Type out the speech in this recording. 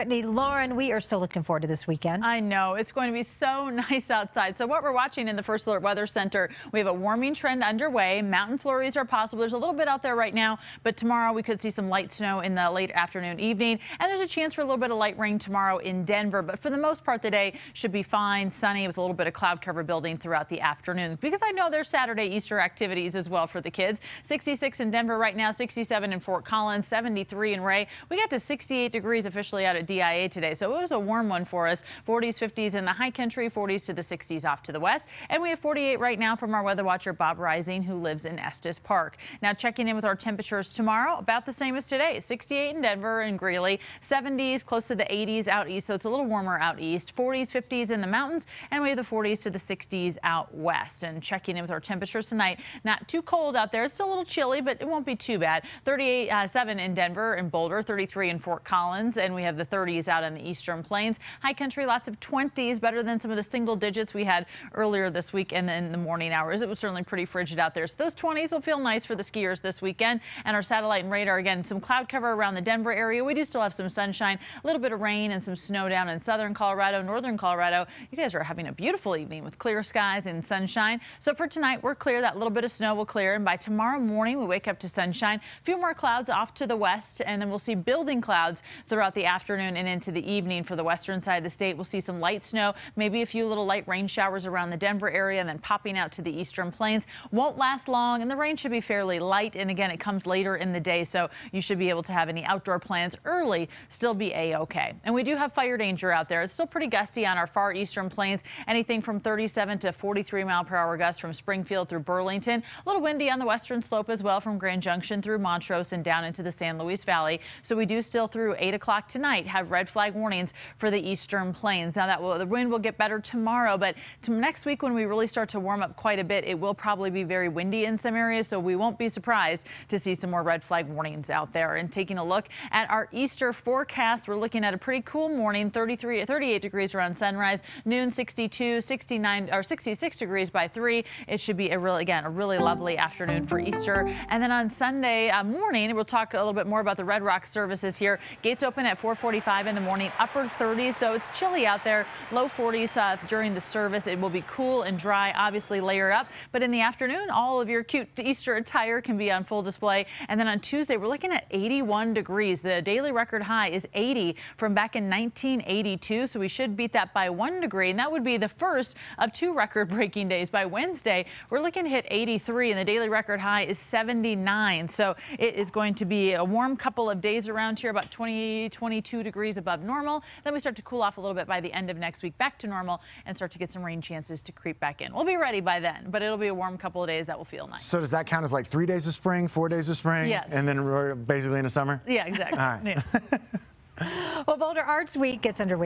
Brittany, Lauren, we are so looking forward to this weekend. I know it's going to be so nice outside. So what we're watching in the First Alert Weather Center, we have a warming trend underway. Mountain flurries are possible. There's a little bit out there right now, but tomorrow we could see some light snow in the late afternoon, evening, and there's a chance for a little bit of light rain tomorrow in Denver. But for the most part, the day should be fine, sunny with a little bit of cloud cover building throughout the afternoon. Because I know there's Saturday Easter activities as well for the kids. 66 in Denver right now, 67 in Fort Collins, 73 in Wray. We got to 68 degrees officially out at DIA today. So it was a warm one for us. 40s, 50s in the high country, 40s to the 60s off to the west. And we have 48 right now from our weather watcher, Bob Rising, who lives in Estes Park. Now checking in with our temperatures tomorrow, about the same as today. 68 in Denver and Greeley, 70s, close to the 80s out east. So it's a little warmer out east. 40s, 50s in the mountains, and we have the 40s to the 60s out west. And checking in with our temperatures tonight, not too cold out there. It's still a little chilly, but it won't be too bad. 38, uh, 7 in Denver and Boulder, 33 in Fort Collins, and we have the 30s out in the eastern plains. High country, lots of 20s, better than some of the single digits we had earlier this week and in the morning hours. It was certainly pretty frigid out there. So those 20s will feel nice for the skiers this weekend. And our satellite and radar, again, some cloud cover around the Denver area. We do still have some sunshine, a little bit of rain and some snow down in southern Colorado, northern Colorado. You guys are having a beautiful evening with clear skies and sunshine. So for tonight, we're clear. That little bit of snow will clear. And by tomorrow morning, we wake up to sunshine. A few more clouds off to the west, and then we'll see building clouds throughout the afternoon and into the evening evening for the western side of the state. We'll see some light snow, maybe a few little light rain showers around the Denver area and then popping out to the eastern plains. Won't last long and the rain should be fairly light. And again, it comes later in the day, so you should be able to have any outdoor plans early, still be a-okay. And we do have fire danger out there. It's still pretty gusty on our far eastern plains, anything from 37 to 43 mile per hour gusts from Springfield through Burlington. A little windy on the western slope as well from Grand Junction through Montrose and down into the San Luis Valley. So we do still through 8 o'clock tonight have red flag warnings for the eastern plains. Now that will, the wind will get better tomorrow, but to next week when we really start to warm up quite a bit, it will probably be very windy in some areas, so we won't be surprised to see some more red flag warnings out there. And taking a look at our Easter forecast, we're looking at a pretty cool morning, 33, 38 degrees around sunrise, noon 62, 69 or 66 degrees by 3. It should be a really, again, a really lovely afternoon for Easter. And then on Sunday uh, morning, we'll talk a little bit more about the Red Rock services here. Gates open at 445 in the morning, upper 30s, so it's chilly out there. Low 40s uh, during the service. It will be cool and dry, obviously layered up. But in the afternoon, all of your cute Easter attire can be on full display. And then on Tuesday, we're looking at 81 degrees. The daily record high is 80 from back in 1982, so we should beat that by one degree. And that would be the first of two record-breaking days. By Wednesday, we're looking to hit 83, and the daily record high is 79. So it is going to be a warm couple of days around here, about 20, 22 degrees above normal normal. Then we start to cool off a little bit by the end of next week, back to normal, and start to get some rain chances to creep back in. We'll be ready by then, but it'll be a warm couple of days that will feel nice. So does that count as like three days of spring, four days of spring? Yes. And then we're basically in the summer? Yeah, exactly. All right. Yeah. well, Boulder Arts Week gets underway.